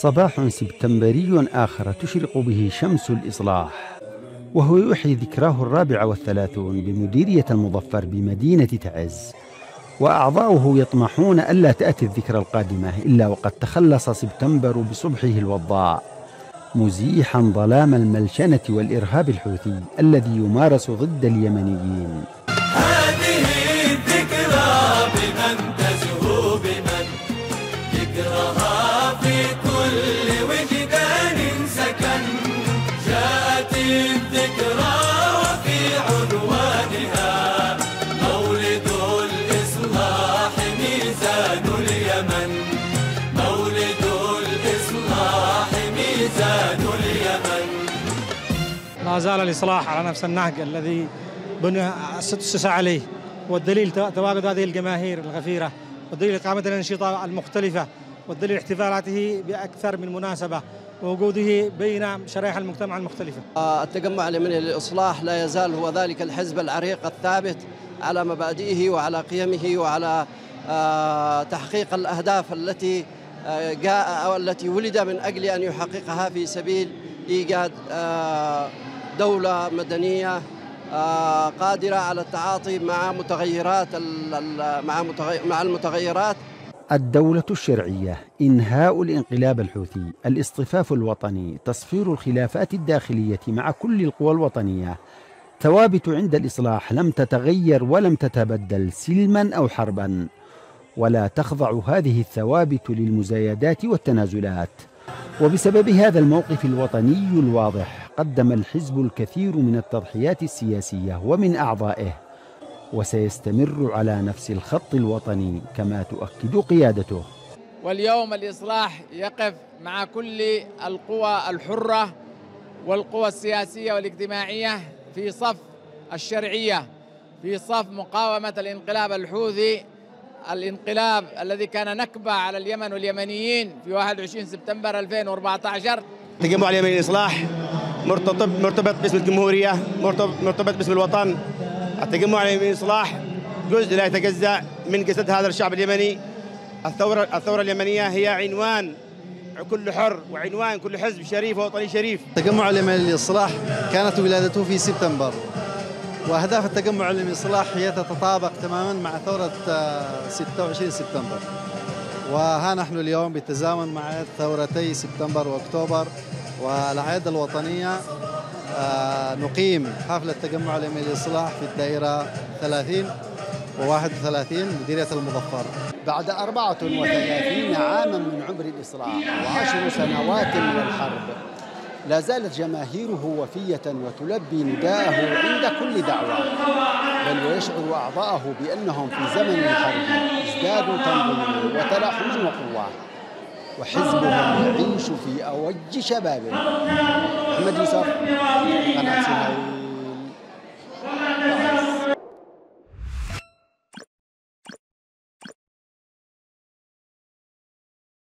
صباح سبتمبري آخر تشرق به شمس الإصلاح. وهو يحيي ذكراه الرابع والثلاثون بمديرية المظفر بمدينة تعز. وأعضاؤه يطمحون ألا تأتي الذكرى القادمة إلا وقد تخلص سبتمبر بصبحه الوضاء. مزيحا ظلام الملشنة والإرهاب الحوثي الذي يمارس ضد اليمنيين. هذه الذكرى بمن تزهو الذكرى وفي عنوانها مولد الإصلاح ميزان اليمن. مولد الإصلاح ميزان اليمن. ما زال الإصلاح على نفس النهج الذي بني أسس عليه والدليل تواجد هذه الجماهير الغفيرة والدليل إقامة الأنشطة المختلفة والدليل احتفالاته بأكثر من مناسبة. ووجوده بين شرائح المجتمع المختلفة. التجمع اليمني للإصلاح لا يزال هو ذلك الحزب العريق الثابت على مبادئه وعلى قيمه وعلى آه، تحقيق الأهداف التي آه، جاء أو التي ولد من أجل أن يحققها في سبيل إيجاد آه، دولة مدنية قادرة على التعاطي مع متغيرات مع مع المتغيرات الدولة الشرعية إنهاء الانقلاب الحوثي الاصطفاف الوطني تصفير الخلافات الداخلية مع كل القوى الوطنية. ثوابت عند الإصلاح لم تتغير ولم تتبدل سلما أو حربا. ولا تخضع هذه الثوابت للمزايدات والتنازلات. وبسبب هذا الموقف الوطني الواضح قدم الحزب الكثير من التضحيات السياسية ومن أعضائه. وسيستمر على نفس الخط الوطني كما تؤكد قيادته. واليوم الإصلاح يقف مع كل القوى الحرة والقوى السياسية والاجتماعية في صف الشرعية في صف مقاومة الانقلاب الحوثي الانقلاب الذي كان نكبة على اليمن واليمنيين في 21 سبتمبر 2014 تجمع اليمني الإصلاح مرتبط مرتبط باسم الجمهورية مرتبط مرتبط باسم الوطن. التجمع اليمني الإصلاح جزء لا يتجزأ من جسد هذا الشعب اليمني. الثورة الثورة اليمنية هي عنوان كل حر وعنوان كل حزب شريف ووطني شريف. التجمع اليمني للإصلاح كانت ولادته في سبتمبر. وأهداف التجمع للإصلاح هي تتطابق تماما مع ثورة 26 سبتمبر. وها نحن اليوم بالتزامن مع ثورتي سبتمبر وأكتوبر والأعياد الوطنية آه، نقيم حفل التجمع اليمني للإصلاح في الدائرة 30 و31 مديرية المظفر. بعد 34 عاما من عمر الإصلاح وعشر سنوات من الحرب لا زالت جماهيره وفية وتلبي نداءه عند كل دعوة بل ويشعر أعضاءه بأنهم في زمن الحرب ازدادوا تنظيما وتلاحما وقوة. وحزبهم يعيش في أوج شبابه. يوسف قناة